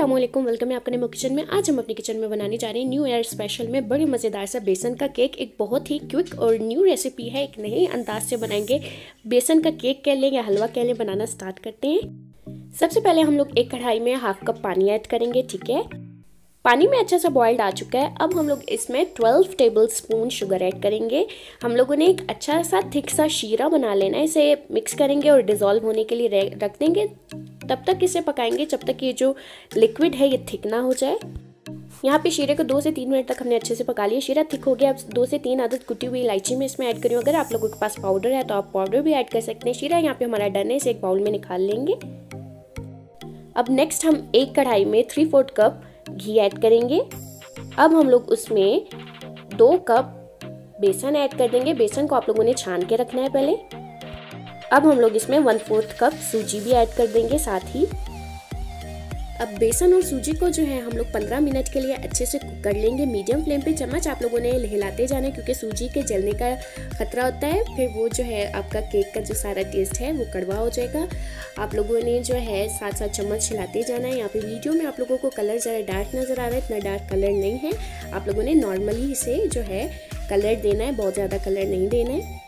Aslam welcome है आपका नमो kitchen में। आज हम अपने किचन में बनाने जा रहे हैं न्यू ईयर स्पेशल में बड़े मज़ेदार सा बेसन का केक एक बहुत ही क्विक और न्यू रेसिपी है, एक नए अंदाज से बनाएँगे। बेसन का केक कह लें या हलवा कह लें, बनाना स्टार्ट करते हैं। सबसे पहले हम लोग एक कढ़ाई में हाफ़ कप पानी ऐड करेंगे, ठीक है? पानी में अच्छा सा बॉइल्ड आ चुका है। अब हम लोग इसमें 12 टेबल स्पून शुगर ऐड करेंगे। हम लोगों ने एक अच्छा सा थिक सा शीरा बना लेना है। इसे मिक्स करेंगे और डिज़ोल्व होने के लिए रख देंगे। तब तक इसे पकाएँगे जब तक ये जो लिक्विड है, ये थिक ना हो जाए। यहाँ पे शीरे को दो से तीन मिनट तक हमने अच्छे से पका लिया। शीरा थिक हो गया। अब दो से तीन आदत कुटी हुई इलायची में इसमें ऐड करी। अगर आप लोगों के पास पाउडर है तो आप पाउडर भी ऐड कर सकते हैं। शीरा यहाँ पे हमारा डन है। इसे एक बाउल में निकाल लेंगे। अब नेक्स्ट हम एक कढ़ाई में थ्री फोर्थ कप घी ऐड करेंगे। अब हम लोग उसमें दो कप बेसन ऐड कर देंगे। बेसन को आप लोगों ने छान के रखना है पहले। अब हम लोग इसमें वन फोर्थ कप सूजी भी ऐड कर देंगे साथ ही। अब बेसन और सूजी को जो है हम लोग 15 मिनट के लिए अच्छे से कुक कर लेंगे। मीडियम फ्लेम पे चम्मच आप लोगों ने हिलाते जाना क्योंकि सूजी के जलने का खतरा होता है। फिर वो जो है आपका केक का जो सारा टेस्ट है वो कड़वा हो जाएगा। आप लोगों ने जो है साथ साथ चम्मच हिलाते जाना है। यहाँ पे वीडियो में आप लोगों को कलर ज़रा डार्क नज़र आ रहा है, इतना डार्क कलर नहीं है। आप लोगों ने नॉर्मली इसे जो है कलर देना है, बहुत ज़्यादा कलर नहीं देना है।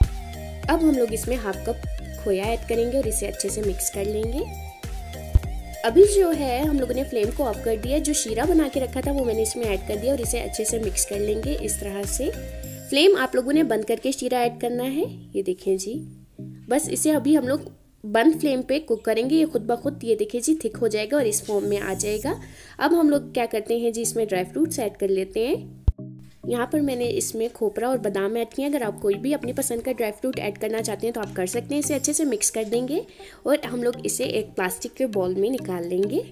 अब हम लोग इसमें हाफ़ कप खोया ऐड करेंगे और इसे अच्छे से मिक्स कर लेंगे। अभी जो है, हम लोगों ने फ्लेम को ऑफ़ कर दिया। जो शीरा बना के रखा था, वो मैंने इसमें ऐड कर दिया और इसे अच्छे से मिक्स कर लेंगे इस तरह से। फ्लेम आप लोगों ने बंद करके शीरा ऐड करना है। ये देखें जी। बस इसे अभी हम लोग बंद फ्लेम पे कुक करेंगे। ये खुद ब खुद, ये देखिए जी थिक हो जाएगा और इस फॉर्म में आ जाएगा। अब हम लोग क्या करते हैं जी, इसमें ड्राई फ्रूट्स ऐड कर लेते हैं। यहाँ पर मैंने इसमें खोपरा और बादाम ऐड किया अगर आप कोई भी अपनी पसंद का ड्राई फ्रूट ऐड करना चाहते हैं तो आप कर सकते हैं। इसे अच्छे से मिक्स कर देंगे और हम लोग इसे एक प्लास्टिक के बॉल में निकाल लेंगे।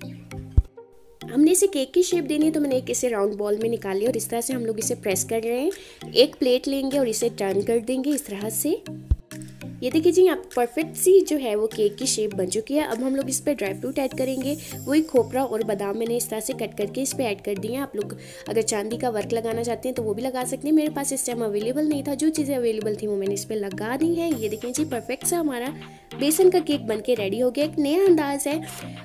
हमने इसे केक की शेप देनी है तो मैंने एक इसे राउंड बॉल में निकाल और इस तरह से हम लोग इसे प्रेस कर रहे हैं। एक प्लेट लेंगे और इसे टर्न कर देंगे इस तरह से। ये देखिए जी, यहाँ परफेक्ट सी जो है वो केक की शेप बन चुकी है। अब हम लोग इस पर ड्राई फ्रूट ऐड करेंगे। वही खोपरा और बादाम मैंने इस तरह से कट करके इस पर ऐड कर दिए आप लोग अगर चांदी का वर्क लगाना चाहते हैं तो वो भी लगा सकते हैं। मेरे पास इस टाइम अवेलेबल नहीं था। जो चीज़ें अवेलेबल थी वो मैंने इस पर लगा दी है। ये देखें जी परफेक्ट सा हमारा बेसन का केक बन के रेडी हो गया। एक नया अंदाज है।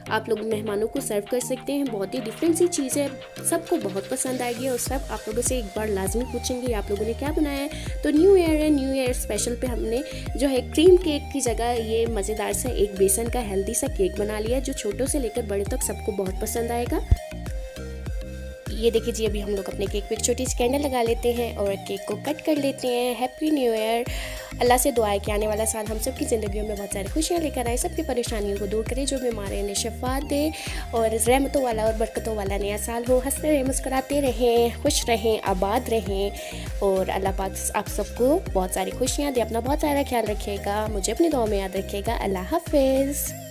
आप लोग मेहमानों को सर्व कर सकते हैं। बहुत ही डिफरेंट सी चीज़ है। सबको बहुत पसंद आएगी और सब आप लोगों से एक बार लाजमी पूछेंगे, आप लोगों ने क्या बनाया है? तो न्यू ईयर है। न्यू ईयर स्पेशल पे हमने जो है क्रीम केक की जगह ये मज़ेदार सा एक बेसन का हेल्दी सा केक बना लिया, जो छोटों से लेकर बड़े तक सबको बहुत पसंद आएगा। ये देखिए जी, अभी हम लोग अपने केक पे एक छोटी सी कैंडल लगा लेते हैं और केक को कट कर लेते हैं। हैप्पी न्यू ईयर अल्लाह से दुआ है कि आने वाला साल हम सबकी ज़िंदगियों में बहुत सारी खुशियाँ लेकर आए, सबकी परेशानियों को दूर करे, जो बीमार हैं इन्हें शफा दे और रहमतों वाला और बरकतों वाला नया साल हो। हँसते रहें, मुस्कुराते रहें, खुश रहें, आबाद रहें और अल्लाह पाक आप सबको बहुत सारी खुशियाँ दे। अपना बहुत सारा ख्याल रखिएगा, मुझे अपनी दुआ में याद रखिएगा। अल्लाह हाफिज़।